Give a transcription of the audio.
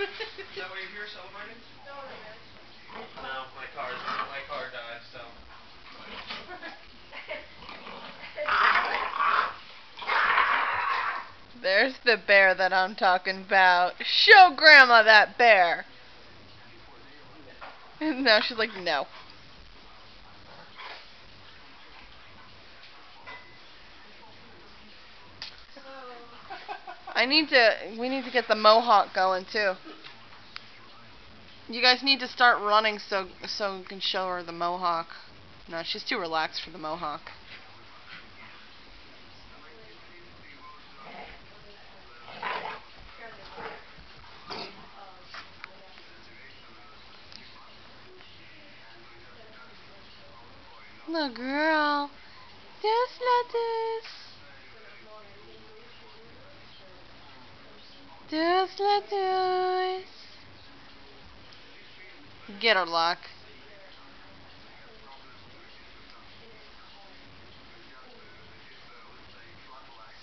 Is that why you're here, celebrating? No, my car's my car died, so. There's the bear that I'm talking about. Show grandma that bear. And now she's like, no. I need to, we need to get the mohawk going too. You guys need to start running so so we can show her the mohawk. No, she's too relaxed for the mohawk. Little girl, this. Just like this. Get her, Lock.